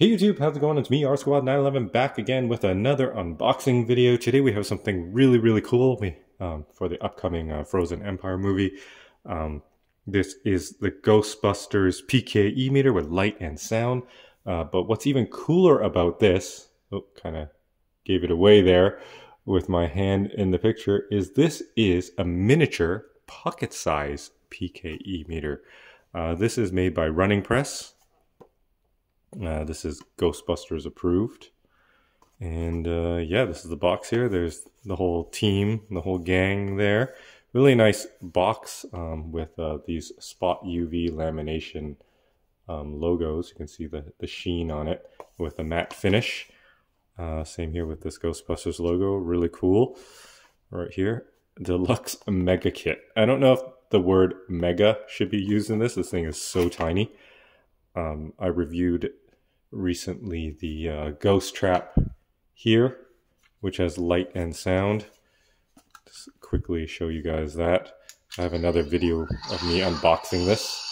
Hey YouTube, how's it going? It's me, R Squad 911, back again with another unboxing video. Today we have something really, really cool we, um, for the upcoming uh, Frozen Empire movie. Um, this is the Ghostbusters PKE meter with light and sound. Uh, but what's even cooler about this, oh, kind of gave it away there with my hand in the picture, is this is a miniature pocket size PKE meter. Uh, this is made by Running Press. Uh, this is Ghostbusters approved. And uh, yeah, this is the box here. There's the whole team, the whole gang there. Really nice box um, with uh, these spot UV lamination um, logos. You can see the, the sheen on it with a matte finish. Uh, same here with this Ghostbusters logo. Really cool. Right here. Deluxe Mega Kit. I don't know if the word mega should be used in this. This thing is so tiny. Um, I reviewed recently the uh, Ghost Trap here, which has light and sound. Just quickly show you guys that. I have another video of me unboxing this.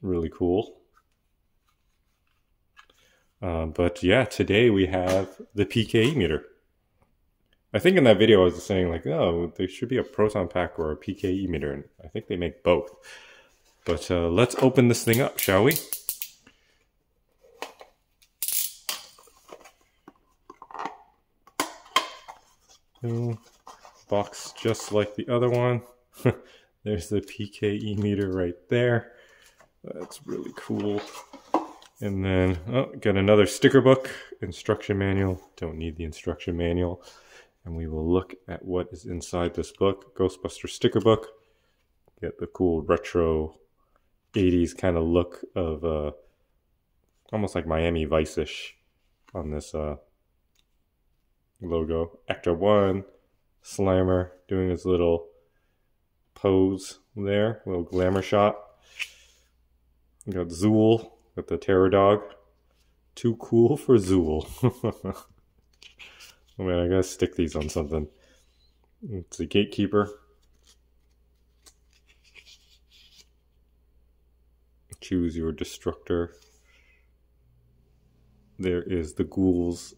Really cool. Uh, but yeah, today we have the PKE meter. I think in that video I was saying like, oh, there should be a proton pack or a PKE meter, and I think they make both. But uh, let's open this thing up, shall we? box just like the other one. There's the PKE meter right there. That's really cool. And then, oh, got another sticker book, instruction manual. Don't need the instruction manual. And we will look at what is inside this book. Ghostbuster sticker book. Get the cool retro 80s kind of look of uh, almost like Miami Vice-ish on this uh, logo. Ecto 1, Slimer doing his little pose there, little glamour shot. Got Zuul with the terror dog. Too cool for Zuul. I mean, I gotta stick these on something. It's a gatekeeper. Choose your destructor. There is the ghouls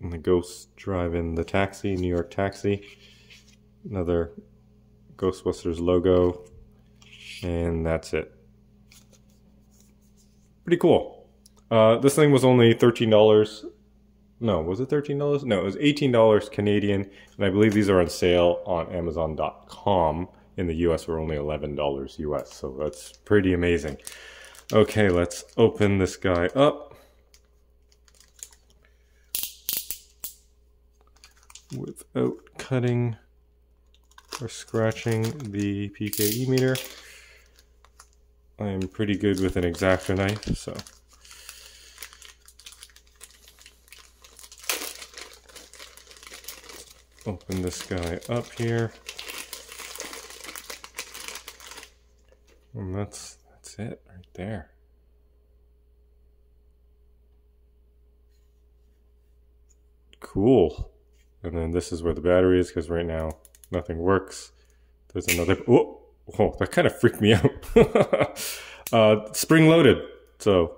and the ghost driving the taxi, New York taxi. Another Ghostbusters logo. And that's it. Pretty cool. Uh, this thing was only $13. No, was it $13? No, it was $18 Canadian. And I believe these are on sale on Amazon.com. In the US, we're only $11 US. So that's pretty amazing. Okay, let's open this guy up. without cutting or scratching the PKE meter. I am pretty good with an X-Acto knife, so. Open this guy up here. And that's, that's it right there. Cool. And then this is where the battery is because right now nothing works. There's another, oh, oh that kind of freaked me out. uh, spring loaded. So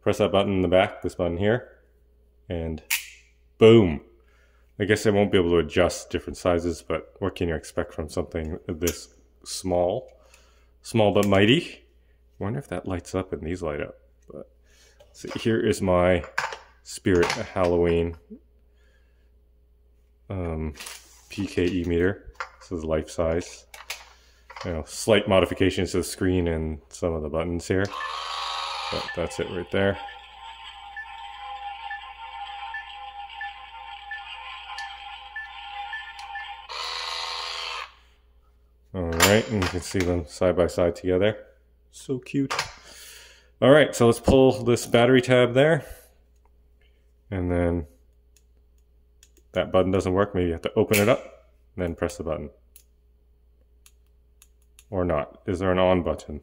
press that button in the back, this button here, and boom. I guess I won't be able to adjust different sizes, but what can you expect from something this small? Small but mighty. wonder if that lights up and these light up. But see, here is my Spirit Halloween um, PKE meter. This is life size. You know, slight modifications to the screen and some of the buttons here. But that's it right there. Alright, and you can see them side by side together. So cute. Alright, so let's pull this battery tab there. And then that button doesn't work, maybe you have to open it up, and then press the button. Or not. Is there an on button?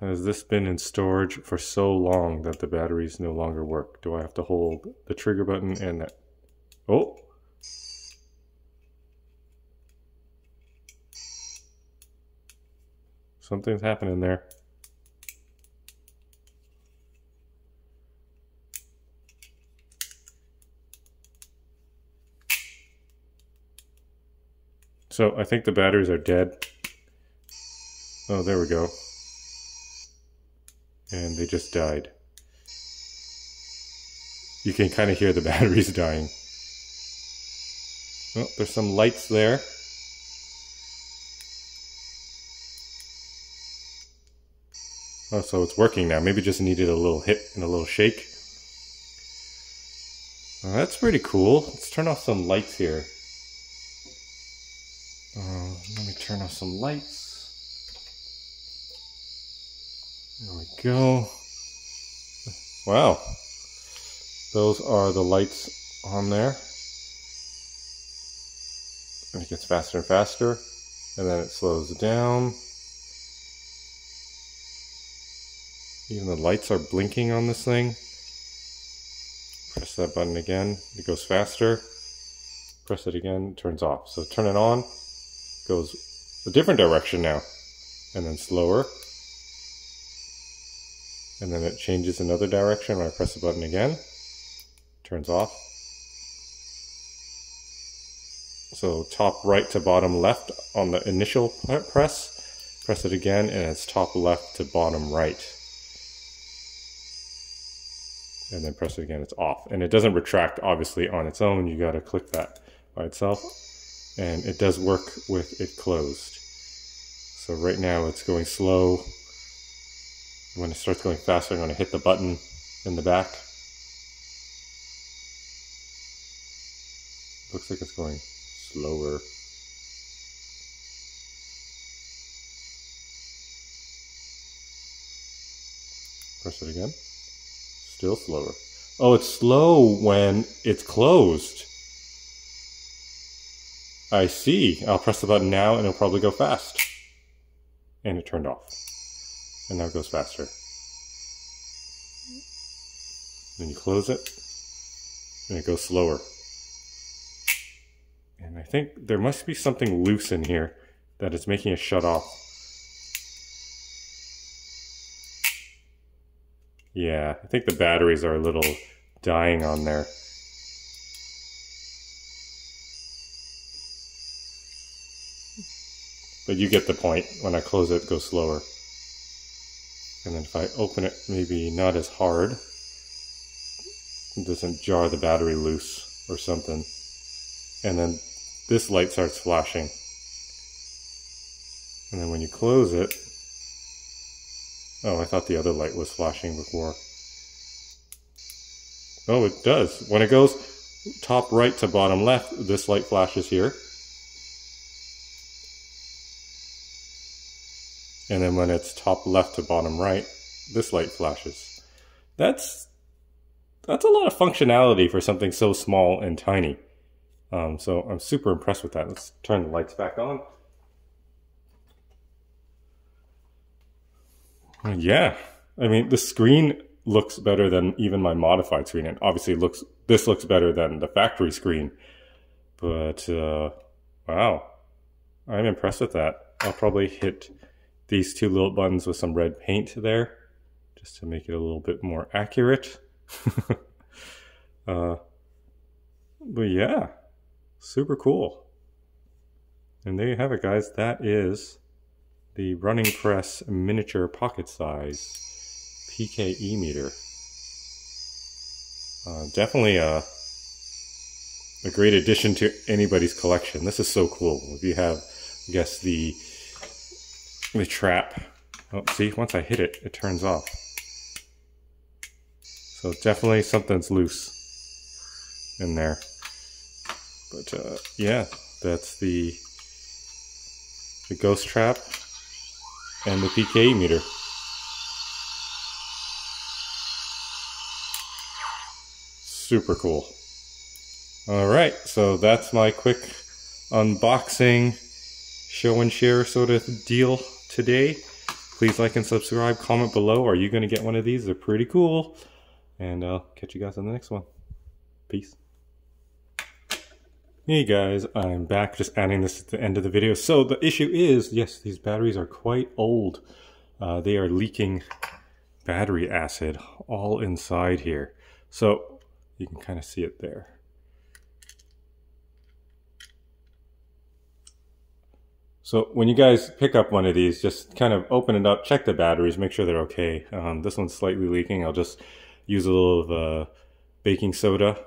Has this been in storage for so long that the batteries no longer work? Do I have to hold the trigger button and that? Oh! Something's happening there. So I think the batteries are dead. Oh, there we go. And they just died. You can kind of hear the batteries dying. Oh, there's some lights there. Oh, so it's working now. Maybe just needed a little hit and a little shake. Oh, that's pretty cool. Let's turn off some lights here. Uh, let me turn off some lights. There we go. Wow. Those are the lights on there. And it gets faster and faster. And then it slows down. Even the lights are blinking on this thing. Press that button again, it goes faster. Press it again, it turns off. So turn it on, goes a different direction now. And then slower. And then it changes another direction when I press the button again. Turns off. So top right to bottom left on the initial press. Press it again and it's top left to bottom right and then press it again, it's off. And it doesn't retract obviously on its own. You got to click that by itself. And it does work with it closed. So right now it's going slow. When it starts going faster, I'm to hit the button in the back. Looks like it's going slower. Press it again. Still slower. Oh, it's slow when it's closed. I see. I'll press the button now and it'll probably go fast. And it turned off. And now it goes faster. Then you close it and it goes slower. And I think there must be something loose in here that is making it shut off. Yeah, I think the batteries are a little dying on there. But you get the point. When I close it, it goes slower. And then if I open it, maybe not as hard, it doesn't jar the battery loose or something. And then this light starts flashing. And then when you close it, Oh, I thought the other light was flashing before. Oh, it does. When it goes top right to bottom left, this light flashes here. And then when it's top left to bottom right, this light flashes. That's that's a lot of functionality for something so small and tiny. Um, so I'm super impressed with that. Let's turn the lights back on. Yeah. I mean, the screen looks better than even my modified screen. And obviously looks, this looks better than the factory screen. But, uh, wow. I'm impressed with that. I'll probably hit these two little buttons with some red paint there just to make it a little bit more accurate. uh, but yeah, super cool. And there you have it, guys. That is the running press miniature pocket size PKE meter. Uh, definitely a, a great addition to anybody's collection. This is so cool. If you have, I guess, the, the trap. Oh, see, once I hit it, it turns off. So definitely something's loose in there. But uh, yeah, that's the the ghost trap and the PKE meter. Super cool. All right, so that's my quick unboxing, show and share sort of deal today. Please like and subscribe, comment below. Are you going to get one of these? They're pretty cool. And I'll catch you guys on the next one. Peace. Hey guys, I'm back just adding this at the end of the video. So the issue is, yes, these batteries are quite old. Uh, they are leaking battery acid all inside here. So you can kind of see it there. So when you guys pick up one of these, just kind of open it up, check the batteries, make sure they're okay. Um, this one's slightly leaking. I'll just use a little of uh, baking soda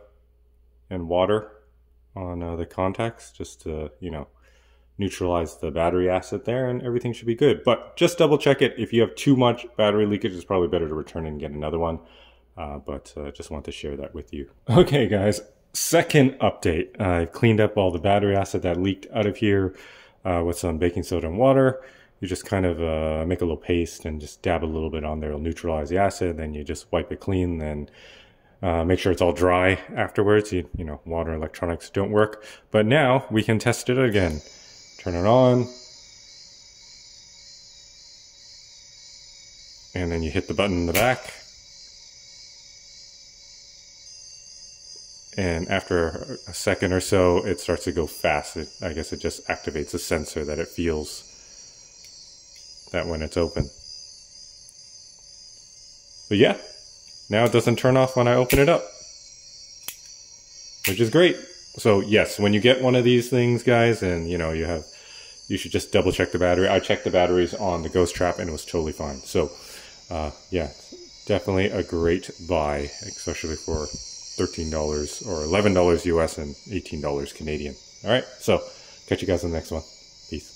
and water on uh, the contacts just to, you know, neutralize the battery acid there and everything should be good. But just double check it. If you have too much battery leakage, it's probably better to return and get another one. Uh, but uh, just want to share that with you. Okay, guys. Second update. I've cleaned up all the battery acid that leaked out of here uh, with some baking soda and water. You just kind of uh, make a little paste and just dab a little bit on there. It'll neutralize the acid. Then you just wipe it clean. Then uh, make sure it's all dry afterwards. You, you know, water electronics don't work. But now we can test it again. Turn it on. And then you hit the button in the back. And after a second or so, it starts to go fast. It, I guess it just activates a sensor that it feels that when it's open. But yeah, now it doesn't turn off when I open it up, which is great. So yes, when you get one of these things, guys, and you know, you have you should just double check the battery. I checked the batteries on the Ghost Trap and it was totally fine. So, uh, yeah, definitely a great buy, especially for $13 or $11 US and $18 Canadian. All right, so catch you guys in the next one. Peace.